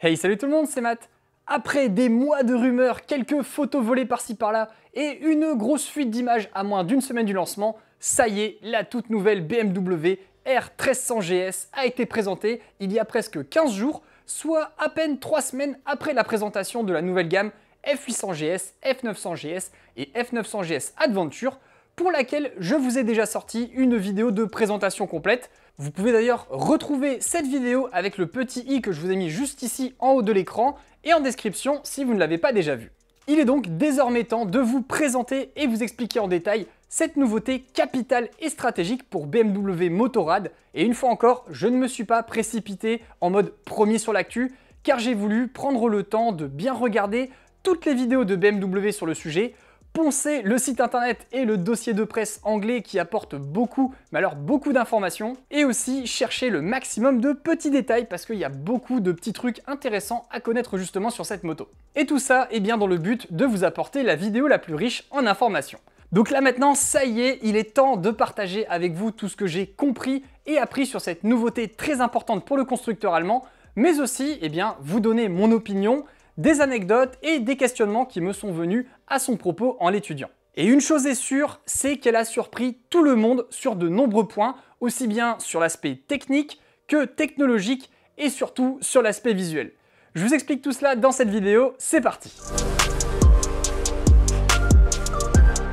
Hey salut tout le monde, c'est Matt. Après des mois de rumeurs, quelques photos volées par-ci par-là et une grosse fuite d'images à moins d'une semaine du lancement, ça y est, la toute nouvelle BMW R1300 GS a été présentée il y a presque 15 jours, soit à peine 3 semaines après la présentation de la nouvelle gamme F800 GS, F900 GS et F900 GS Adventure, pour laquelle je vous ai déjà sorti une vidéo de présentation complète. Vous pouvez d'ailleurs retrouver cette vidéo avec le petit i que je vous ai mis juste ici en haut de l'écran et en description si vous ne l'avez pas déjà vu. Il est donc désormais temps de vous présenter et vous expliquer en détail cette nouveauté capitale et stratégique pour BMW Motorrad. Et une fois encore, je ne me suis pas précipité en mode premier sur l'actu, car j'ai voulu prendre le temps de bien regarder toutes les vidéos de BMW sur le sujet poncer le site internet et le dossier de presse anglais qui apporte beaucoup, mais alors beaucoup d'informations, et aussi chercher le maximum de petits détails parce qu'il y a beaucoup de petits trucs intéressants à connaître justement sur cette moto. Et tout ça est bien dans le but de vous apporter la vidéo la plus riche en informations. Donc là maintenant, ça y est, il est temps de partager avec vous tout ce que j'ai compris et appris sur cette nouveauté très importante pour le constructeur allemand, mais aussi eh bien, vous donner mon opinion des anecdotes et des questionnements qui me sont venus à son propos en l'étudiant. Et une chose est sûre, c'est qu'elle a surpris tout le monde sur de nombreux points, aussi bien sur l'aspect technique que technologique et surtout sur l'aspect visuel. Je vous explique tout cela dans cette vidéo, c'est parti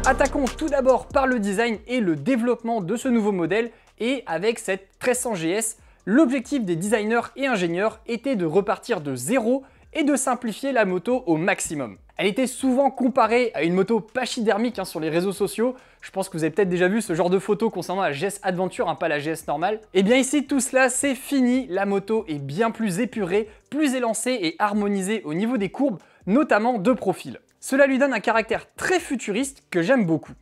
Attaquons tout d'abord par le design et le développement de ce nouveau modèle et avec cette 1300 GS, l'objectif des designers et ingénieurs était de repartir de zéro et de simplifier la moto au maximum. Elle était souvent comparée à une moto pachydermique hein, sur les réseaux sociaux. Je pense que vous avez peut-être déjà vu ce genre de photos concernant la GS Adventure, hein, pas la GS normale. Et eh bien ici, tout cela, c'est fini. La moto est bien plus épurée, plus élancée et harmonisée au niveau des courbes, notamment de profil. Cela lui donne un caractère très futuriste que j'aime beaucoup.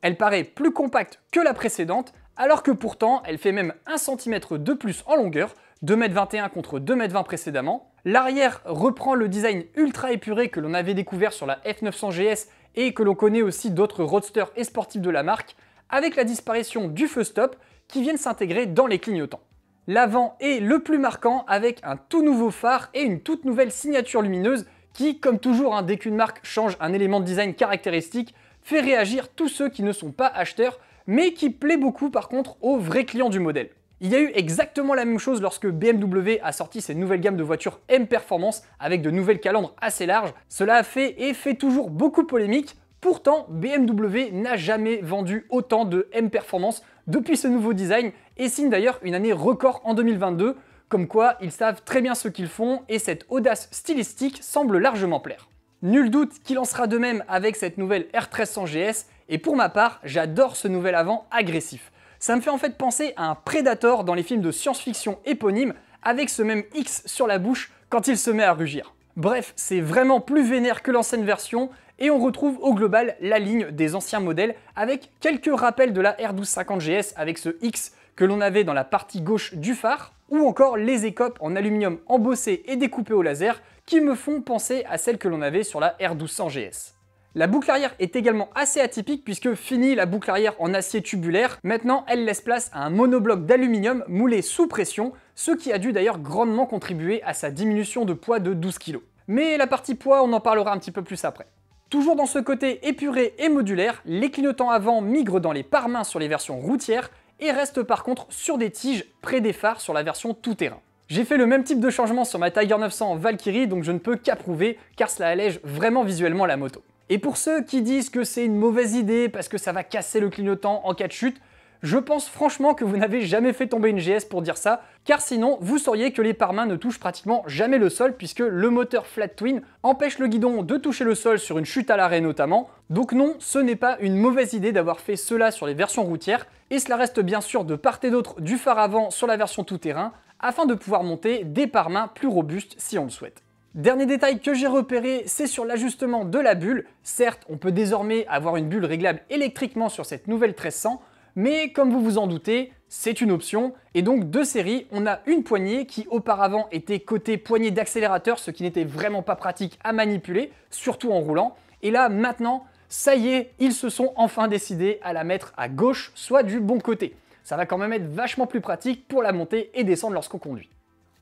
Elle paraît plus compacte que la précédente, alors que pourtant, elle fait même 1 cm de plus en longueur, 2m21 contre 2m20 précédemment. L'arrière reprend le design ultra épuré que l'on avait découvert sur la F900 GS et que l'on connaît aussi d'autres roadsters et sportifs de la marque, avec la disparition du feu stop qui viennent s'intégrer dans les clignotants. L'avant est le plus marquant avec un tout nouveau phare et une toute nouvelle signature lumineuse qui, comme toujours, hein, dès qu'une marque change un élément de design caractéristique, fait réagir tous ceux qui ne sont pas acheteurs, mais qui plaît beaucoup par contre aux vrais clients du modèle. Il y a eu exactement la même chose lorsque BMW a sorti ses nouvelles gammes de voitures M Performance avec de nouvelles calandres assez larges. Cela a fait et fait toujours beaucoup polémique. Pourtant, BMW n'a jamais vendu autant de M Performance depuis ce nouveau design et signe d'ailleurs une année record en 2022, comme quoi ils savent très bien ce qu'ils font et cette audace stylistique semble largement plaire. Nul doute qu'il en sera de même avec cette nouvelle R1300 GS et pour ma part, j'adore ce nouvel avant agressif. Ça me fait en fait penser à un Predator dans les films de science-fiction éponymes, avec ce même X sur la bouche quand il se met à rugir. Bref, c'est vraiment plus vénère que l'ancienne version, et on retrouve au global la ligne des anciens modèles, avec quelques rappels de la R1250 GS avec ce X que l'on avait dans la partie gauche du phare, ou encore les écopes en aluminium embossé et découpé au laser qui me font penser à celles que l'on avait sur la R1200 GS. La boucle arrière est également assez atypique puisque fini la boucle arrière en acier tubulaire, maintenant elle laisse place à un monobloc d'aluminium moulé sous pression, ce qui a dû d'ailleurs grandement contribuer à sa diminution de poids de 12 kg. Mais la partie poids, on en parlera un petit peu plus après. Toujours dans ce côté épuré et modulaire, les clignotants avant migrent dans les pare-mains sur les versions routières et restent par contre sur des tiges près des phares sur la version tout-terrain. J'ai fait le même type de changement sur ma Tiger 900 Valkyrie, donc je ne peux qu'approuver car cela allège vraiment visuellement la moto. Et pour ceux qui disent que c'est une mauvaise idée parce que ça va casser le clignotant en cas de chute, je pense franchement que vous n'avez jamais fait tomber une GS pour dire ça, car sinon vous sauriez que les pare-mains ne touchent pratiquement jamais le sol puisque le moteur Flat Twin empêche le guidon de toucher le sol sur une chute à l'arrêt notamment. Donc non, ce n'est pas une mauvaise idée d'avoir fait cela sur les versions routières, et cela reste bien sûr de part et d'autre du phare avant sur la version tout-terrain, afin de pouvoir monter des pare-mains plus robustes si on le souhaite. Dernier détail que j'ai repéré, c'est sur l'ajustement de la bulle. Certes, on peut désormais avoir une bulle réglable électriquement sur cette nouvelle 1300, mais comme vous vous en doutez, c'est une option. Et donc de série, on a une poignée qui auparavant était côté poignée d'accélérateur, ce qui n'était vraiment pas pratique à manipuler, surtout en roulant. Et là, maintenant, ça y est, ils se sont enfin décidés à la mettre à gauche, soit du bon côté. Ça va quand même être vachement plus pratique pour la monter et descendre lorsqu'on conduit.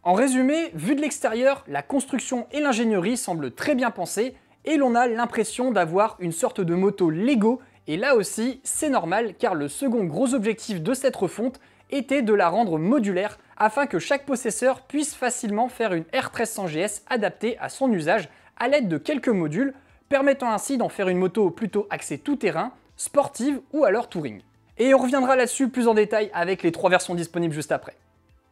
En résumé, vu de l'extérieur, la construction et l'ingénierie semblent très bien pensées et l'on a l'impression d'avoir une sorte de moto Lego et là aussi, c'est normal car le second gros objectif de cette refonte était de la rendre modulaire afin que chaque possesseur puisse facilement faire une R1300GS adaptée à son usage à l'aide de quelques modules, permettant ainsi d'en faire une moto plutôt axée tout-terrain, sportive ou alors touring. Et on reviendra là-dessus plus en détail avec les trois versions disponibles juste après.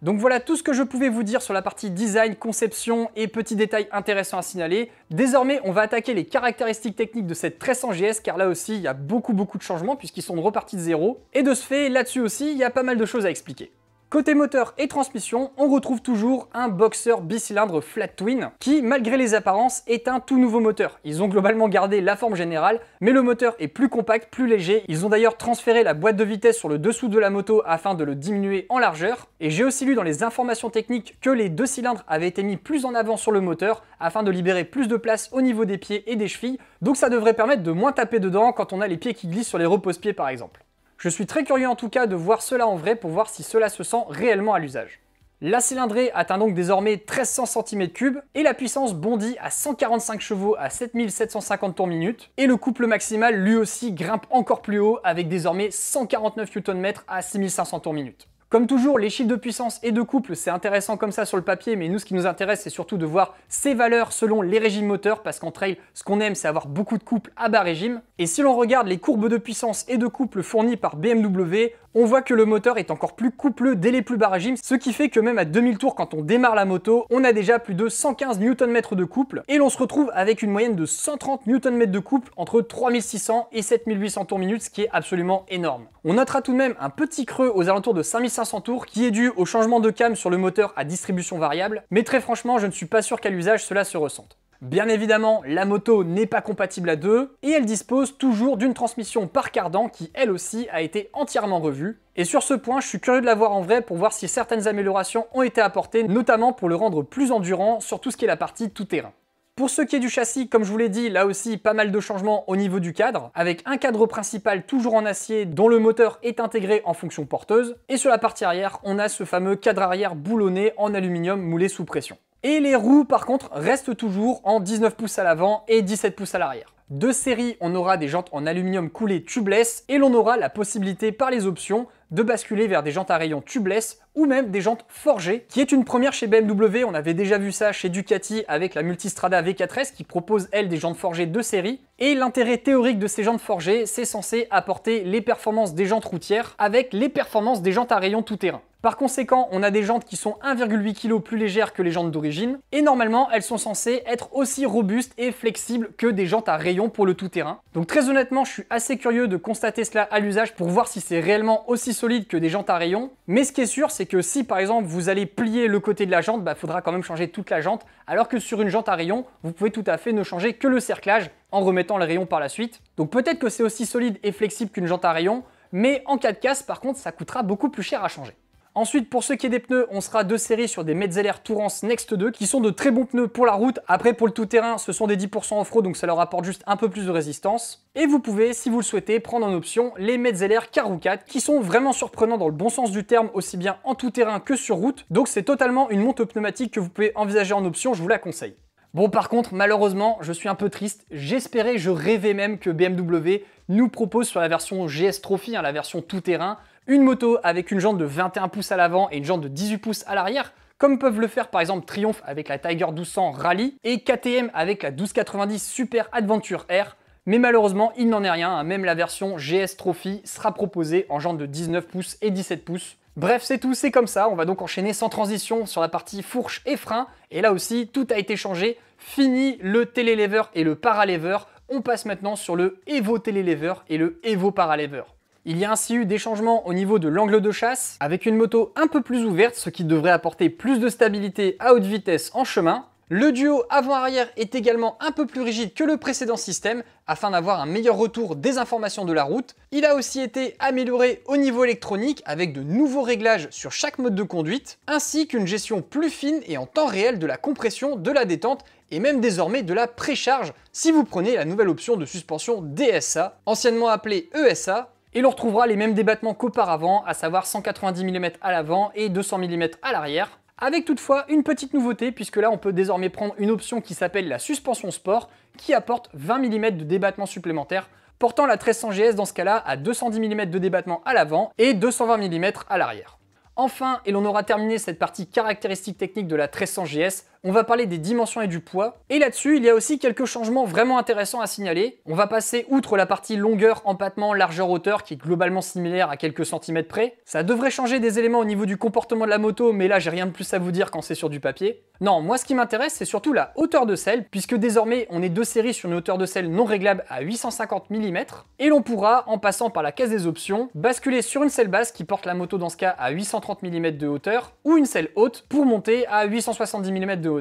Donc voilà tout ce que je pouvais vous dire sur la partie design, conception et petits détails intéressants à signaler. Désormais, on va attaquer les caractéristiques techniques de cette 1300 GS car là aussi, il y a beaucoup beaucoup de changements puisqu'ils sont repartis de zéro. Et de ce fait, là-dessus aussi, il y a pas mal de choses à expliquer. Côté moteur et transmission, on retrouve toujours un boxer bicylindre flat twin qui, malgré les apparences, est un tout nouveau moteur. Ils ont globalement gardé la forme générale, mais le moteur est plus compact, plus léger. Ils ont d'ailleurs transféré la boîte de vitesse sur le dessous de la moto afin de le diminuer en largeur. Et j'ai aussi lu dans les informations techniques que les deux cylindres avaient été mis plus en avant sur le moteur afin de libérer plus de place au niveau des pieds et des chevilles. Donc ça devrait permettre de moins taper dedans quand on a les pieds qui glissent sur les repose-pieds par exemple. Je suis très curieux en tout cas de voir cela en vrai pour voir si cela se sent réellement à l'usage. La cylindrée atteint donc désormais 1300 cm3 et la puissance bondit à 145 chevaux à 7750 tours minute et le couple maximal lui aussi grimpe encore plus haut avec désormais 149 Nm à 6500 tours minute. Comme toujours, les chiffres de puissance et de couple, c'est intéressant comme ça sur le papier, mais nous, ce qui nous intéresse, c'est surtout de voir ces valeurs selon les régimes moteurs, parce qu'en trail, ce qu'on aime, c'est avoir beaucoup de couple à bas régime. Et si l'on regarde les courbes de puissance et de couple fournies par BMW, on voit que le moteur est encore plus coupleux dès les plus bas régimes, ce qui fait que même à 2000 tours quand on démarre la moto, on a déjà plus de 115 Nm de couple, et l'on se retrouve avec une moyenne de 130 Nm de couple entre 3600 et 7800 tours minutes, ce qui est absolument énorme. On notera tout de même un petit creux aux alentours de 5500 qui est dû au changement de cam sur le moteur à distribution variable, mais très franchement, je ne suis pas sûr qu'à l'usage cela se ressente. Bien évidemment, la moto n'est pas compatible à deux et elle dispose toujours d'une transmission par cardan qui elle aussi a été entièrement revue. Et sur ce point, je suis curieux de la voir en vrai pour voir si certaines améliorations ont été apportées, notamment pour le rendre plus endurant sur tout ce qui est la partie tout-terrain. Pour ce qui est du châssis, comme je vous l'ai dit, là aussi pas mal de changements au niveau du cadre, avec un cadre principal toujours en acier dont le moteur est intégré en fonction porteuse, et sur la partie arrière, on a ce fameux cadre arrière boulonné en aluminium moulé sous pression. Et les roues par contre restent toujours en 19 pouces à l'avant et 17 pouces à l'arrière. De série, on aura des jantes en aluminium coulé tubeless et l'on aura la possibilité par les options de basculer vers des jantes à rayons tubeless ou même des jantes forgées, qui est une première chez BMW. On avait déjà vu ça chez Ducati avec la Multistrada V4S qui propose elle des jantes forgées de série. Et l'intérêt théorique de ces jantes forgées, c'est censé apporter les performances des jantes routières avec les performances des jantes à rayons tout-terrain. Par conséquent, on a des jantes qui sont 1,8 kg plus légères que les jantes d'origine, et normalement, elles sont censées être aussi robustes et flexibles que des jantes à rayons pour le tout-terrain. Donc très honnêtement, je suis assez curieux de constater cela à l'usage pour voir si c'est réellement aussi solide que des jantes à rayons. Mais ce qui est sûr, c'est que si par exemple vous allez plier le côté de la jante, il bah, faudra quand même changer toute la jante, alors que sur une jante à rayons, vous pouvez tout à fait ne changer que le cerclage en remettant le rayon par la suite. Donc peut-être que c'est aussi solide et flexible qu'une jante à rayons, mais en cas de casse, par contre, ça coûtera beaucoup plus cher à changer. Ensuite, pour ce qui est des pneus, on sera deux séries sur des Metzeler Tourance Next 2 qui sont de très bons pneus pour la route. Après, pour le tout-terrain, ce sont des 10% off-road, donc ça leur apporte juste un peu plus de résistance. Et vous pouvez, si vous le souhaitez, prendre en option les Metzeler Carou 4 qui sont vraiment surprenants dans le bon sens du terme, aussi bien en tout-terrain que sur route. Donc c'est totalement une monte pneumatique que vous pouvez envisager en option, je vous la conseille. Bon par contre malheureusement je suis un peu triste, j'espérais, je rêvais même que BMW nous propose sur la version GS Trophy, hein, la version tout-terrain, une moto avec une jante de 21 pouces à l'avant et une jante de 18 pouces à l'arrière, comme peuvent le faire par exemple Triumph avec la Tiger 1200 Rally et KTM avec la 1290 Super Adventure R. Mais malheureusement, il n'en est rien, hein. même la version GS Trophy sera proposée en jante de 19 pouces et 17 pouces. Bref, c'est tout, c'est comme ça. On va donc enchaîner sans transition sur la partie fourche et frein. Et là aussi, tout a été changé. Fini le télélever et le paralever. On passe maintenant sur le Evo télélever et le Evo paralever. Il y a ainsi eu des changements au niveau de l'angle de chasse, avec une moto un peu plus ouverte, ce qui devrait apporter plus de stabilité à haute vitesse en chemin. Le duo avant-arrière est également un peu plus rigide que le précédent système afin d'avoir un meilleur retour des informations de la route. Il a aussi été amélioré au niveau électronique avec de nouveaux réglages sur chaque mode de conduite ainsi qu'une gestion plus fine et en temps réel de la compression, de la détente et même désormais de la précharge si vous prenez la nouvelle option de suspension DSA, anciennement appelée ESA, et l'on retrouvera les mêmes débattements qu'auparavant, à savoir 190 mm à l'avant et 200 mm à l'arrière. Avec toutefois une petite nouveauté, puisque là on peut désormais prendre une option qui s'appelle la suspension sport, qui apporte 20 mm de débattement supplémentaire, portant la 1300 GS dans ce cas-là à 210 mm de débattement à l'avant et 220 mm à l'arrière. Enfin, et l'on aura terminé cette partie caractéristique technique de la 1300 GS, on va parler des dimensions et du poids. Et là-dessus, il y a aussi quelques changements vraiment intéressants à signaler. On va passer outre la partie longueur, empattement, largeur, hauteur, qui est globalement similaire à quelques centimètres près. Ça devrait changer des éléments au niveau du comportement de la moto, mais là, j'ai rien de plus à vous dire quand c'est sur du papier. Non, moi, ce qui m'intéresse, c'est surtout la hauteur de selle, puisque désormais, on est deux séries sur une hauteur de selle non réglable à 850 mm, et l'on pourra, en passant par la case des options, basculer sur une selle basse qui porte la moto dans ce cas à 830 mm de hauteur, ou une selle haute pour monter à 870 mm de hauteur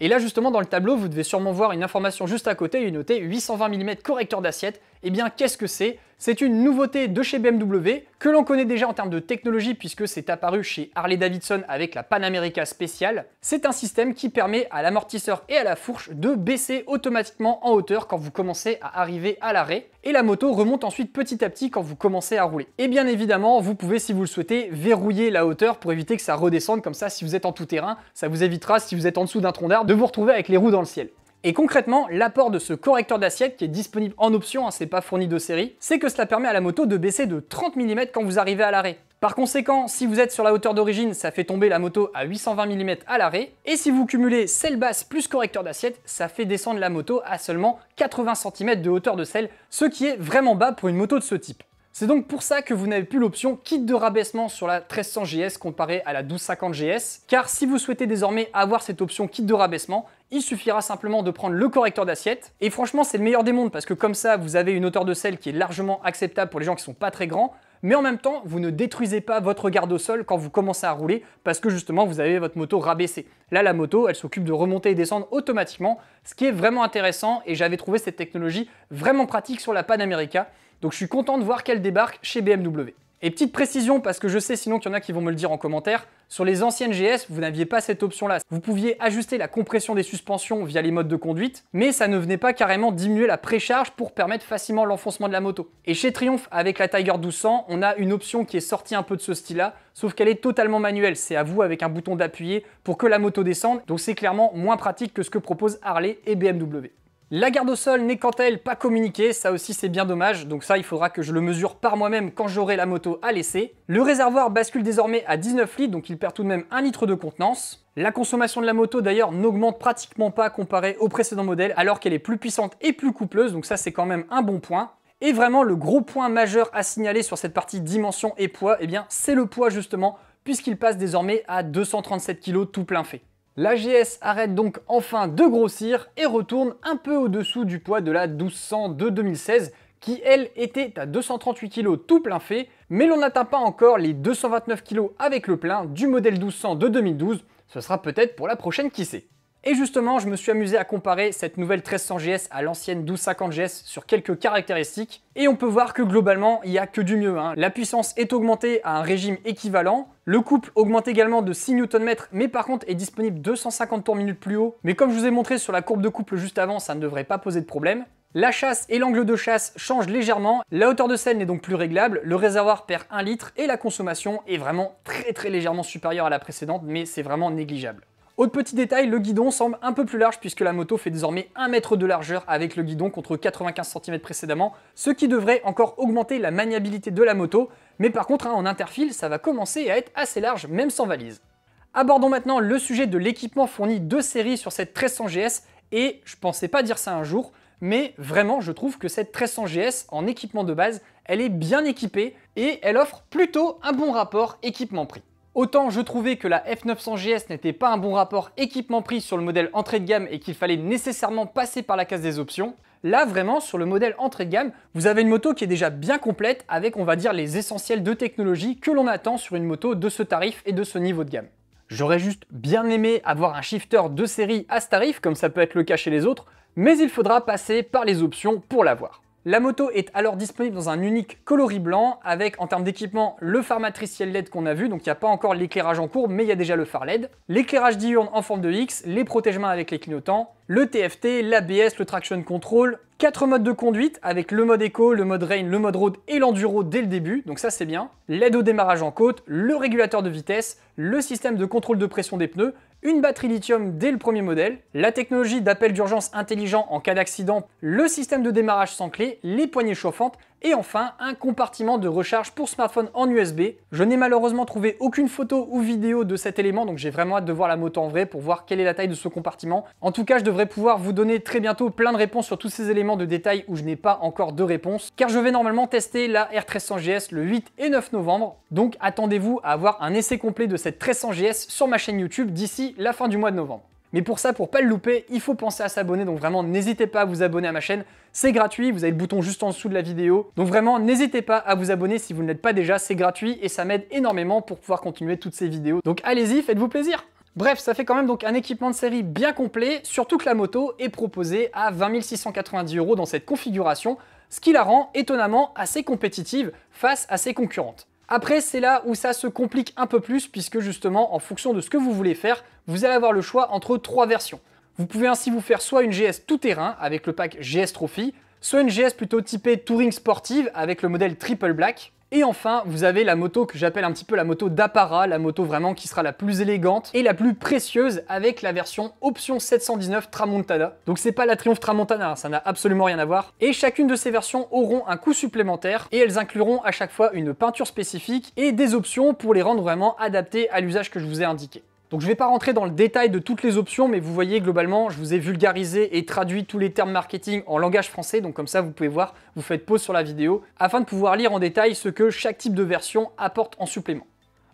Et là justement dans le tableau, vous devez sûrement voir une information juste à côté, est noté 820 mm correcteur d'assiette. Et eh bien qu'est-ce que c'est? C'est une nouveauté de chez BMW que l'on connaît déjà en termes de technologie puisque c'est apparu chez Harley Davidson avec la Pan America Special. C'est un système qui permet à l'amortisseur et à la fourche de baisser automatiquement en hauteur quand vous commencez à arriver à l'arrêt et la moto remonte ensuite petit à petit quand vous commencez à rouler. Et bien évidemment, vous pouvez si vous le souhaitez verrouiller la hauteur pour éviter que ça redescende comme ça si vous êtes en tout terrain, ça vous évitera si vous êtes en dessous d'un tronc d'arbre de vous retrouver avec les roues dans le ciel. Et concrètement, l'apport de ce correcteur d'assiette qui est disponible en option, hein, c'est pas fourni de série, c'est que cela permet à la moto de baisser de 30 mm quand vous arrivez à l'arrêt. Par conséquent, si vous êtes sur la hauteur d'origine, ça fait tomber la moto à 820 mm à l'arrêt, et si vous cumulez selle basse plus correcteur d'assiette, ça fait descendre la moto à seulement 80 cm de hauteur de selle, ce qui est vraiment bas pour une moto de ce type. C'est donc pour ça que vous n'avez plus l'option kit de rabaissement sur la 1300 GS comparée à la 1250 GS, car si vous souhaitez désormais avoir cette option kit de rabaissement, il suffira simplement de prendre le correcteur d'assiette, et franchement c'est le meilleur des mondes parce que comme ça vous avez une hauteur de selle qui est largement acceptable pour les gens qui sont pas très grands, mais en même temps vous ne détruisez pas votre garde au sol quand vous commencez à rouler parce que justement vous avez votre moto rabaissée. Là la moto elle s'occupe de remonter et descendre automatiquement, ce qui est vraiment intéressant et j'avais trouvé cette technologie vraiment pratique sur la Pan America. Donc je suis content de voir qu'elle débarque chez BMW. Et petite précision, parce que je sais sinon qu'il y en a qui vont me le dire en commentaire, sur les anciennes GS, vous n'aviez pas cette option-là. Vous pouviez ajuster la compression des suspensions via les modes de conduite, mais ça ne venait pas carrément diminuer la précharge pour permettre facilement l'enfoncement de la moto. Et chez Triumph, avec la Tiger 1200, on a une option qui est sortie un peu de ce style-là, sauf qu'elle est totalement manuelle. C'est à vous avec un bouton d'appuyer pour que la moto descende, donc c'est clairement moins pratique que ce que proposent Harley et BMW. La garde au sol n'est quant à elle pas communiquée, ça aussi c'est bien dommage, donc ça il faudra que je le mesure par moi-même quand j'aurai la moto à laisser. Le réservoir bascule désormais à 19 litres, donc il perd tout de même 1 litre de contenance. La consommation de la moto d'ailleurs n'augmente pratiquement pas comparé au précédent modèle, alors qu'elle est plus puissante et plus coupleuse, donc ça c'est quand même un bon point. Et vraiment le gros point majeur à signaler sur cette partie dimension et poids, eh bien c'est le poids justement, puisqu'il passe désormais à 237 kg tout plein fait. La GS arrête donc enfin de grossir et retourne un peu au-dessous du poids de la 1200 de 2016 qui elle était à 238 kg tout plein fait, mais l'on n'atteint pas encore les 229 kg avec le plein du modèle 1200 de 2012, ce sera peut-être pour la prochaine qui sait. Et justement, je me suis amusé à comparer cette nouvelle 1300 GS à l'ancienne 1250 GS sur quelques caractéristiques, et on peut voir que globalement, il n'y a que du mieux. Hein. La puissance est augmentée à un régime équivalent, le couple augmente également de 6 Nm, mais par contre est disponible 250 tours minute plus haut, mais comme je vous ai montré sur la courbe de couple juste avant, ça ne devrait pas poser de problème. La chasse et l'angle de chasse changent légèrement, la hauteur de selle n'est donc plus réglable, le réservoir perd 1 litre et la consommation est vraiment très légèrement supérieure à la précédente, mais c'est vraiment négligeable. Autre petit détail, le guidon semble un peu plus large puisque la moto fait désormais 1 mètre de largeur avec le guidon contre 95 cm précédemment, ce qui devrait encore augmenter la maniabilité de la moto, mais par contre hein, en interfile ça va commencer à être assez large même sans valise. Abordons maintenant le sujet de l'équipement fourni de série sur cette 1300 GS et je pensais pas dire ça un jour, mais vraiment je trouve que cette 1300 GS en équipement de base, elle est bien équipée et elle offre plutôt un bon rapport équipement-prix. Autant je trouvais que la F900 GS n'était pas un bon rapport équipement-prix sur le modèle entrée de gamme et qu'il fallait nécessairement passer par la case des options, là vraiment sur le modèle entrée de gamme, vous avez une moto qui est déjà bien complète avec on va dire les essentiels de technologie que l'on attend sur une moto de ce tarif et de ce niveau de gamme. J'aurais juste bien aimé avoir un shifter de série à ce tarif comme ça peut être le cas chez les autres, mais il faudra passer par les options pour l'avoir. La moto est alors disponible dans un unique coloris blanc avec en termes d'équipement le phare matriciel LED qu'on a vu, donc il n'y a pas encore l'éclairage en courbe mais il y a déjà le phare LED, l'éclairage diurne en forme de X, les protège-mains avec les clignotants, le TFT, l'ABS, le traction control, 4 modes de conduite avec le mode éco, le mode rain, le mode road et l'enduro dès le début, donc ça c'est bien. L'aide au démarrage en côte, le régulateur de vitesse, le système de contrôle de pression des pneus, une batterie lithium dès le premier modèle, la technologie d'appel d'urgence intelligent en cas d'accident, le système de démarrage sans clé, les poignées chauffantes et enfin un compartiment de recharge pour smartphone en USB. Je n'ai malheureusement trouvé aucune photo ou vidéo de cet élément donc j'ai vraiment hâte de voir la moto en vrai pour voir quelle est la taille de ce compartiment. En tout cas je devrais pouvoir vous donner très bientôt plein de réponses sur tous ces éléments de détail où je n'ai pas encore de réponse car je vais normalement tester la R1300GS le 8 et 9 novembre donc attendez-vous à avoir un essai complet de cette 1300GS sur ma chaîne YouTube d'ici la fin du mois de novembre. Mais pour ça, pour pas le louper, il faut penser à s'abonner, donc vraiment n'hésitez pas à vous abonner à ma chaîne, c'est gratuit, vous avez le bouton juste en dessous de la vidéo. Donc vraiment n'hésitez pas à vous abonner si vous ne l'êtes pas déjà, c'est gratuit et ça m'aide énormément pour pouvoir continuer toutes ces vidéos. Donc allez-y, faites-vous plaisir Bref, ça fait quand même donc un équipement de série bien complet, surtout que la moto est proposée à 20 690 euros dans cette configuration, ce qui la rend étonnamment assez compétitive face à ses concurrentes. Après, c'est là où ça se complique un peu plus, puisque justement, en fonction de ce que vous voulez faire, vous allez avoir le choix entre trois versions. Vous pouvez ainsi vous faire soit une GS tout-terrain avec le pack GS Trophy, soit une GS plutôt typée Touring Sportive avec le modèle Triple Black, et enfin, vous avez la moto que j'appelle un petit peu la moto d'apparat, la moto vraiment qui sera la plus élégante et la plus précieuse avec la version option 719 Tramontana. Donc c'est pas la Triumph Tramontana, hein, ça n'a absolument rien à voir. Et chacune de ces versions auront un coût supplémentaire et elles incluront à chaque fois une peinture spécifique et des options pour les rendre vraiment adaptées à l'usage que je vous ai indiqué. Donc je ne vais pas rentrer dans le détail de toutes les options, mais vous voyez globalement, je vous ai vulgarisé et traduit tous les termes marketing en langage français, donc comme ça vous pouvez voir, vous faites pause sur la vidéo, afin de pouvoir lire en détail ce que chaque type de version apporte en supplément.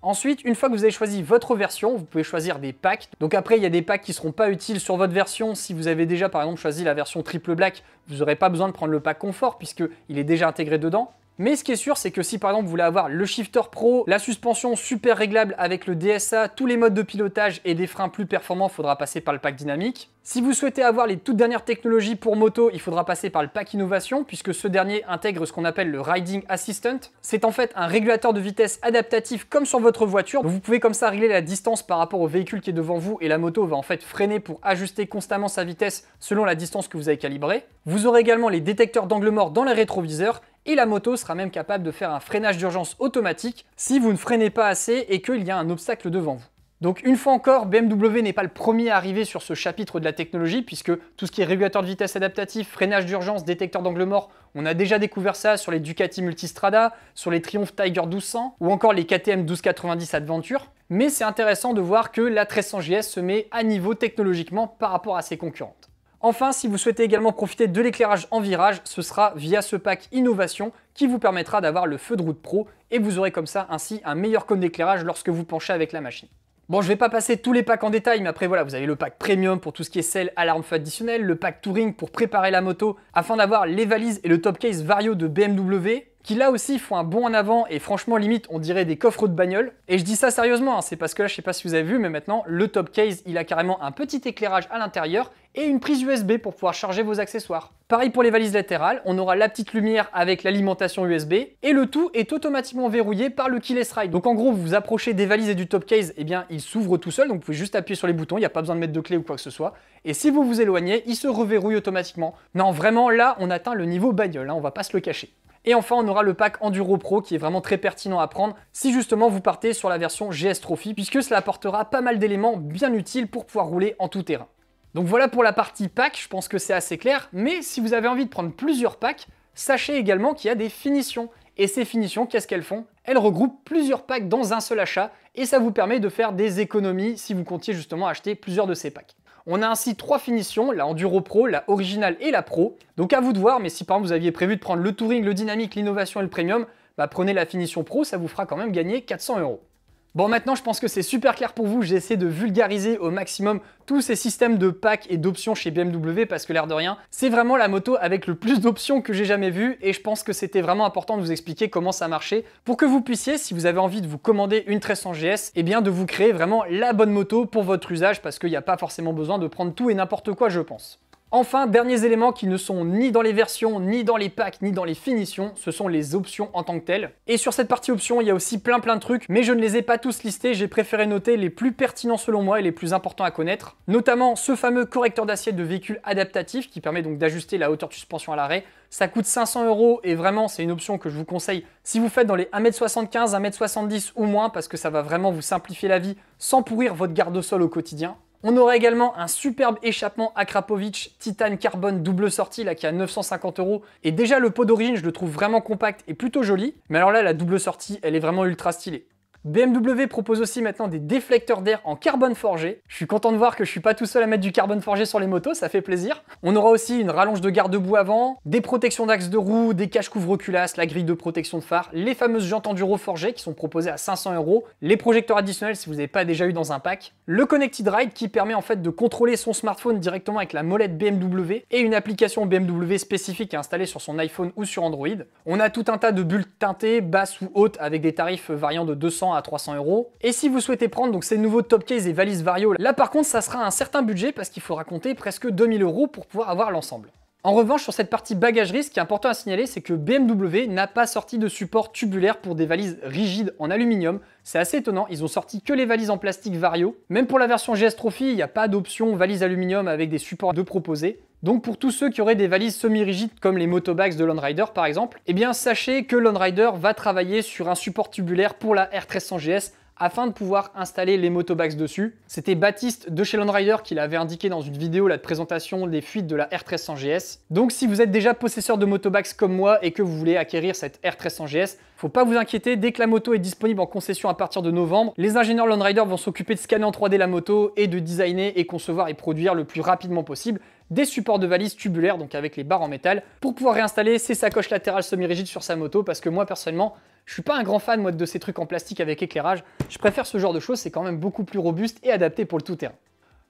Ensuite, une fois que vous avez choisi votre version, vous pouvez choisir des packs. Donc après, il y a des packs qui ne seront pas utiles sur votre version. Si vous avez déjà par exemple choisi la version triple black, vous n'aurez pas besoin de prendre le pack confort puisqu'il est déjà intégré dedans. Mais ce qui est sûr, c'est que si par exemple vous voulez avoir le shifter pro, la suspension super réglable avec le DSA, tous les modes de pilotage et des freins plus performants, il faudra passer par le pack dynamique. Si vous souhaitez avoir les toutes dernières technologies pour moto, il faudra passer par le pack innovation, puisque ce dernier intègre ce qu'on appelle le Riding Assistant. C'est en fait un régulateur de vitesse adaptatif comme sur votre voiture. vous pouvez comme ça régler la distance par rapport au véhicule qui est devant vous et la moto va en fait freiner pour ajuster constamment sa vitesse selon la distance que vous avez calibrée. Vous aurez également les détecteurs d'angle mort dans les rétroviseurs et la moto sera même capable de faire un freinage d'urgence automatique si vous ne freinez pas assez et qu'il y a un obstacle devant vous. Donc une fois encore, BMW n'est pas le premier à arriver sur ce chapitre de la technologie, puisque tout ce qui est régulateur de vitesse adaptatif, freinage d'urgence, détecteur d'angle mort, on a déjà découvert ça sur les Ducati Multistrada, sur les Triumph Tiger 1200, ou encore les KTM 1290 Adventure. Mais c'est intéressant de voir que la 1300 GS se met à niveau technologiquement par rapport à ses concurrentes. Enfin, si vous souhaitez également profiter de l'éclairage en virage, ce sera via ce pack Innovation qui vous permettra d'avoir le feu de route pro et vous aurez comme ça ainsi un meilleur cône d'éclairage lorsque vous penchez avec la machine. Bon, je vais pas passer tous les packs en détail, mais après voilà, vous avez le pack premium pour tout ce qui est sel, alarme feu additionnel, le pack touring pour préparer la moto afin d'avoir les valises et le top case Vario de BMW qui là aussi font un bond en avant et franchement limite on dirait des coffres de bagnole. Et je dis ça sérieusement, hein, c'est parce que là je sais pas si vous avez vu mais maintenant le top case il a carrément un petit éclairage à l'intérieur et une prise USB pour pouvoir charger vos accessoires. Pareil pour les valises latérales, on aura la petite lumière avec l'alimentation USB et le tout est automatiquement verrouillé par le keyless ride. Donc en gros, vous vous approchez des valises et du top case, et eh bien il s'ouvre tout seul, donc vous pouvez juste appuyer sur les boutons, il n'y a pas besoin de mettre de clé ou quoi que ce soit. Et si vous vous éloignez, il se reverrouille automatiquement. Non, vraiment là, on atteint le niveau bagnole, hein, on va pas se le cacher. Et enfin, on aura le pack Enduro Pro qui est vraiment très pertinent à prendre si justement vous partez sur la version GS Trophy, puisque cela apportera pas mal d'éléments bien utiles pour pouvoir rouler en tout terrain. Donc voilà pour la partie pack, je pense que c'est assez clair, mais si vous avez envie de prendre plusieurs packs, sachez également qu'il y a des finitions. Et ces finitions, qu'est-ce qu'elles font? Elles regroupent plusieurs packs dans un seul achat, et ça vous permet de faire des économies si vous comptiez justement acheter plusieurs de ces packs. On a ainsi trois finitions, la Enduro Pro, la Original et la Pro. Donc à vous de voir, mais si par exemple vous aviez prévu de prendre le Touring, le Dynamique, l'Innovation et le Premium, bah prenez la finition Pro, ça vous fera quand même gagner 400 euros. Bon, maintenant, je pense que c'est super clair pour vous. J'ai essayé de vulgariser au maximum tous ces systèmes de packs et d'options chez BMW parce que l'air de rien, c'est vraiment la moto avec le plus d'options que j'ai jamais vu et je pense que c'était vraiment important de vous expliquer comment ça marchait pour que vous puissiez, si vous avez envie de vous commander une 1300 GS, et bien de vous créer vraiment la bonne moto pour votre usage parce qu'il n'y a pas forcément besoin de prendre tout et n'importe quoi, je pense. Enfin, derniers éléments qui ne sont ni dans les versions, ni dans les packs, ni dans les finitions, ce sont les options en tant que telles. Et sur cette partie options, il y a aussi plein plein de trucs, mais je ne les ai pas tous listés, j'ai préféré noter les plus pertinents selon moi et les plus importants à connaître. Notamment ce fameux correcteur d'assiette de véhicule adaptatif qui permet donc d'ajuster la hauteur de suspension à l'arrêt. Ça coûte 500 euros et vraiment c'est une option que je vous conseille si vous faites dans les 1m75, 1m70 ou moins parce que ça va vraiment vous simplifier la vie sans pourrir votre garde-sol au quotidien. On aura également un superbe échappement Akrapovic Titan Carbone double sortie là qui a 950 euros. Et déjà le pot d'origine je le trouve vraiment compact et plutôt joli. Mais alors là la double sortie elle est vraiment ultra stylée. BMW propose aussi maintenant des déflecteurs d'air en carbone forgé. Je suis content de voir que je suis pas tout seul à mettre du carbone forgé sur les motos, ça fait plaisir. On aura aussi une rallonge de garde-boue avant, des protections d'axe de roue, des caches couvre-culasse, la grille de protection de phare, les fameuses jantes enduro forgées qui sont proposées à 500 euros, les projecteurs additionnels si vous n'avez pas déjà eu dans un pack, le Connected Ride qui permet en fait de contrôler son smartphone directement avec la molette BMW et une application BMW spécifique à installer sur son iPhone ou sur Android. On a tout un tas de bulles teintées, basses ou hautes avec des tarifs variant de 200 à 300 euros. Et si vous souhaitez prendre donc ces nouveaux top case et valises Vario, là par contre ça sera un certain budget parce qu'il faudra compter presque 2000 euros pour pouvoir avoir l'ensemble. En revanche, sur cette partie bagagerie, ce qui est important à signaler, c'est que BMW n'a pas sorti de support tubulaire pour des valises rigides en aluminium. C'est assez étonnant, ils ont sorti que les valises en plastique Vario. Même pour la version GS Trophy, il n'y a pas d'option valise aluminium avec des supports de proposer. Donc pour tous ceux qui auraient des valises semi-rigides comme les motobags de Rider par exemple, eh bien sachez que Rider va travailler sur un support tubulaire pour la R1300 GS afin de pouvoir installer les motobags dessus. C'était Baptiste de chez Rider qui l'avait indiqué dans une vidéo la présentation des fuites de la R1300 GS. Donc si vous êtes déjà possesseur de motobags comme moi et que vous voulez acquérir cette R1300 GS, faut pas vous inquiéter, dès que la moto est disponible en concession à partir de novembre, les ingénieurs Rider vont s'occuper de scanner en 3D la moto et de designer et concevoir et produire le plus rapidement possible des supports de valise tubulaires, donc avec les barres en métal, pour pouvoir réinstaller ses sacoches latérales semi-rigides sur sa moto, parce que moi personnellement, je suis pas un grand fan de ces trucs en plastique avec éclairage. Je préfère ce genre de choses, c'est quand même beaucoup plus robuste et adapté pour le tout-terrain.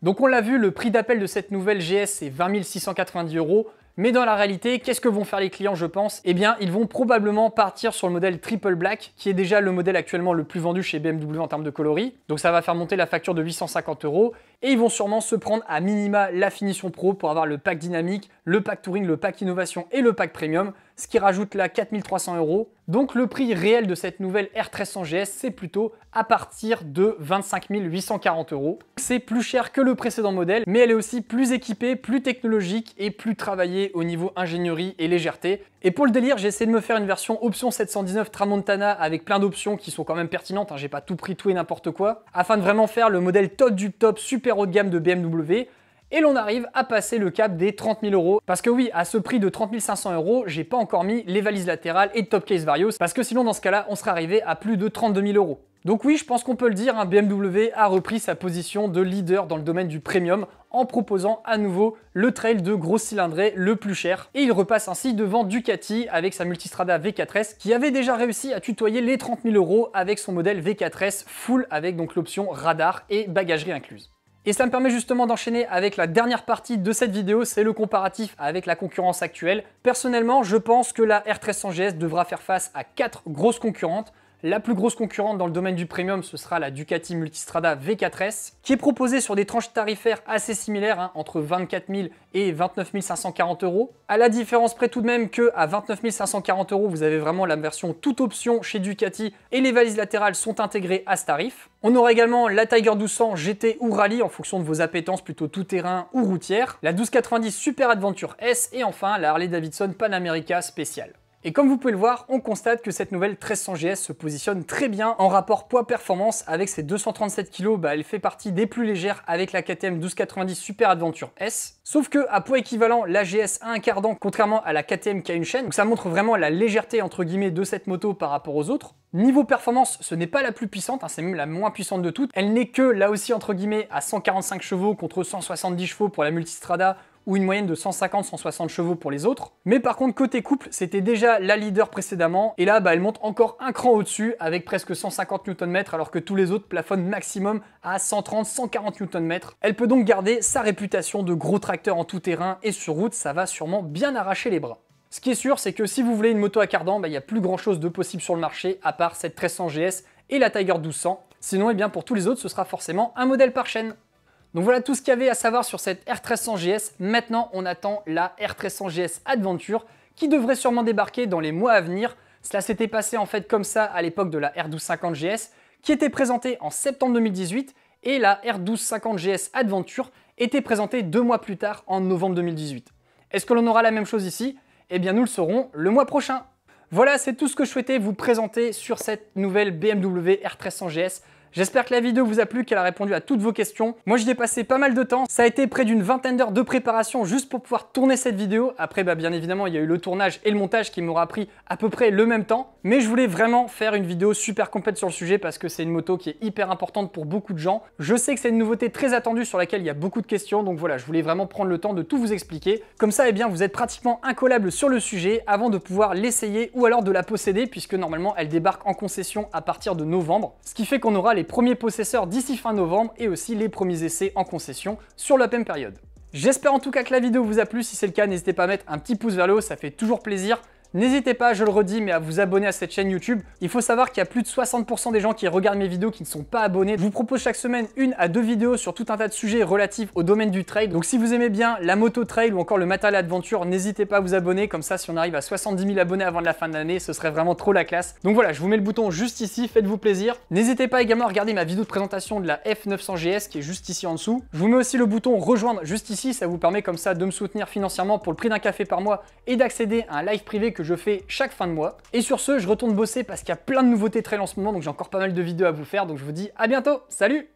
Donc on l'a vu, le prix d'appel de cette nouvelle GS c'est 20 690 euros. Mais dans la réalité, qu'est-ce que vont faire les clients, je pense? Eh bien, ils vont probablement partir sur le modèle Triple Black, qui est déjà le modèle actuellement le plus vendu chez BMW en termes de coloris. Donc ça va faire monter la facture de 850 euros. Et ils vont sûrement se prendre à minima la finition pro pour avoir le pack dynamique, le pack touring, le pack innovation et le pack premium, ce qui rajoute là 4300 euros. Donc le prix réel de cette nouvelle R1300 GS, c'est plutôt à partir de 25 840 euros. C'est plus cher que le précédent modèle, mais elle est aussi plus équipée, plus technologique et plus travaillée au niveau ingénierie et légèreté. Et pour le délire, j'ai essayé de me faire une version option 719 Tramontana avec plein d'options qui sont quand même pertinentes, hein. j'ai pas tout pris tout et n'importe quoi, afin de vraiment faire le modèle top du top super haut de gamme de BMW. Et l'on arrive à passer le cap des 30 000 euros. Parce que oui, à ce prix de 30 500 euros, j'ai pas encore mis les valises latérales et top case Varios. Parce que sinon, dans ce cas-là, on serait arrivé à plus de 32 000 euros. Donc oui, je pense qu'on peut le dire, un BMW a repris sa position de leader dans le domaine du premium en proposant à nouveau le trail de gros cylindrée le plus cher. Et il repasse ainsi devant Ducati avec sa Multistrada V4S qui avait déjà réussi à tutoyer les 30 000 euros avec son modèle V4S full avec donc l'option radar et bagagerie incluse. Et ça me permet justement d'enchaîner avec la dernière partie de cette vidéo, c'est le comparatif avec la concurrence actuelle. Personnellement, je pense que la R1300 GS devra faire face à quatre grosses concurrentes. La plus grosse concurrente dans le domaine du premium, ce sera la Ducati Multistrada V4S, qui est proposée sur des tranches tarifaires assez similaires, hein, entre 24 000 et 29 540 euros. À la différence près tout de même que à 29 540 euros, vous avez vraiment la version toute option chez Ducati et les valises latérales sont intégrées à ce tarif. On aura également la Tiger 1200 GT ou Rallye en fonction de vos appétences plutôt tout-terrain ou routière, la 1290 Super Adventure S et enfin la Harley Davidson Pan America Special. Et comme vous pouvez le voir, on constate que cette nouvelle 1300 GS se positionne très bien en rapport poids-performance avec ses 237 kg, bah, elle fait partie des plus légères avec la KTM 1290 Super Adventure S. Sauf que à poids équivalent, la GS a un cardant contrairement à la KTM qui a une chaîne, donc ça montre vraiment la légèreté entre guillemets de cette moto par rapport aux autres. Niveau performance, ce n'est pas la plus puissante, hein, c'est même la moins puissante de toutes. Elle n'est que là aussi entre guillemets à 145 chevaux contre 170 chevaux pour la Multistrada ou une moyenne de 150-160 chevaux pour les autres. Mais par contre, côté couple, c'était déjà la leader précédemment, et là, bah, elle monte encore un cran au-dessus, avec presque 150 Nm, alors que tous les autres plafonnent maximum à 130-140 Nm. Elle peut donc garder sa réputation de gros tracteur en tout terrain, et sur route, ça va sûrement bien arracher les bras. Ce qui est sûr, c'est que si vous voulez une moto à cardan, bah, il n'y a plus grand chose de possible sur le marché, à part cette 1300 GS et la Tiger 1200. Sinon, eh bien, pour tous les autres, ce sera forcément un modèle par chaîne. Donc voilà tout ce qu'il y avait à savoir sur cette R1300 GS. Maintenant, on attend la R1300 GS Adventure qui devrait sûrement débarquer dans les mois à venir. Cela s'était passé en fait comme ça à l'époque de la R1250 GS qui était présentée en septembre 2018 et la R1250 GS Adventure était présentée deux mois plus tard en novembre 2018. Est-ce que l'on aura la même chose ici? Eh bien nous le saurons le mois prochain. Voilà, c'est tout ce que je souhaitais vous présenter sur cette nouvelle BMW R1300 GS. J'espère que la vidéo vous a plu, qu'elle a répondu à toutes vos questions. Moi, j'y ai passé pas mal de temps. Ça a été près d'une vingtaine d'heures de préparation juste pour pouvoir tourner cette vidéo. Après, bah, bien évidemment, il y a eu le tournage et le montage qui m'aura pris à peu près le même temps. Mais je voulais vraiment faire une vidéo super complète sur le sujet parce que c'est une moto qui est hyper importante pour beaucoup de gens. Je sais que c'est une nouveauté très attendue sur laquelle il y a beaucoup de questions. Donc voilà, je voulais vraiment prendre le temps de tout vous expliquer. Comme ça, eh bien, vous êtes pratiquement incollable sur le sujet avant de pouvoir l'essayer ou alors de la posséder puisque normalement, elle débarque en concession à partir de novembre. Ce qui fait qu'on aura les premiers possesseurs d'ici fin novembre et aussi les premiers essais en concession sur la même période. J'espère en tout cas que la vidéo vous a plu, si c'est le cas n'hésitez pas à mettre un petit pouce vers le haut, ça fait toujours plaisir. N'hésitez pas, je le redis, mais à vous abonner à cette chaîne YouTube. Il faut savoir qu'il y a plus de 60% des gens qui regardent mes vidéos qui ne sont pas abonnés. Je vous propose chaque semaine une à deux vidéos sur tout un tas de sujets relatifs au domaine du trail. Donc si vous aimez bien la moto trail ou encore le matériel aventure, n'hésitez pas à vous abonner. Comme ça, si on arrive à 70 000 abonnés avant la fin de l'année, ce serait vraiment trop la classe. Donc voilà, je vous mets le bouton juste ici, faites-vous plaisir. N'hésitez pas également à regarder ma vidéo de présentation de la F900GS qui est juste ici en dessous. Je vous mets aussi le bouton rejoindre juste ici, ça vous permet comme ça de me soutenir financièrement pour le prix d'un café par mois et d'accéder à un live privé que je fais chaque fin de mois. Et sur ce, je retourne bosser parce qu'il y a plein de nouveautés trail en ce moment, donc j'ai encore pas mal de vidéos à vous faire. Donc je vous dis à bientôt, salut